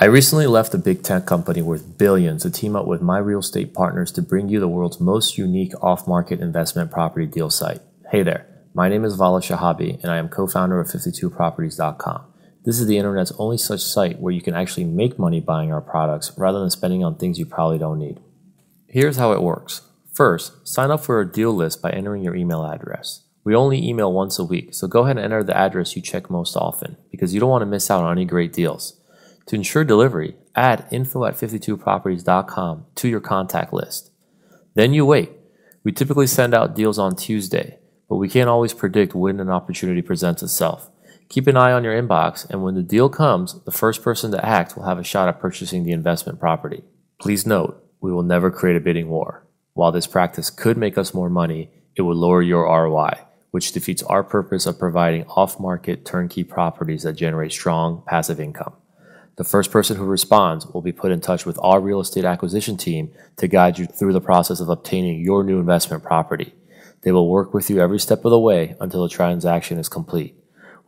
I recently left a big tech company worth billions to team up with my real estate partners to bring you the world's most unique off market investment property deal site. Hey there, my name is Vala Shahabi, and I am co founder of 52properties.com. This is the internet's only such site where you can actually make money buying our products rather than spending on things you probably don't need. Here's how it works. First, sign up for a deal list by entering your email address. We only email once a week, so go ahead and enter the address you check most often because you don't want to miss out on any great deals. To ensure delivery, add info at 52properties.com to your contact list. Then you wait. We typically send out deals on Tuesday, but we can't always predict when an opportunity presents itself. Keep an eye on your inbox, and when the deal comes, the first person to act will have a shot at purchasing the investment property. Please note, we will never create a bidding war. While this practice could make us more money, it would lower your ROI, which defeats our purpose of providing off market turnkey properties that generate strong passive income. The first person who responds will be put in touch with our real estate acquisition team to guide you through the process of obtaining your new investment property. They will work with you every step of the way until the transaction is complete.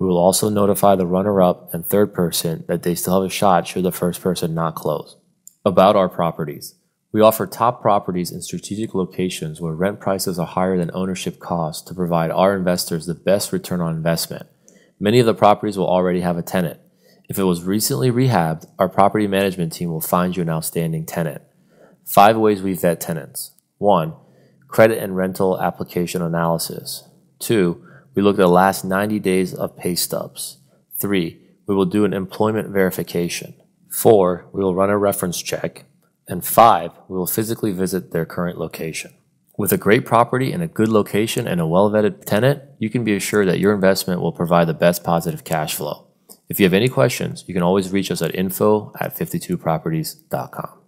We will also notify the runner up and third person that they still have a shot should the first person not close. About our properties. We offer top properties in strategic locations where rent prices are higher than ownership costs to provide our investors the best return on investment. Many of the properties will already have a tenant. If it was recently rehabbed, our property management team will find you an outstanding tenant. Five ways we vet tenants. 1. Credit and rental application analysis. 2. We look at the last 90 days of pay stubs. 3. We will do an employment verification. 4. We will run a reference check. And 5. We will physically visit their current location. With a great property in a good location and a well vetted tenant, you can be assured that your investment will provide the best positive cash flow. If you have any questions, you can always reach us at info at 52properties.com.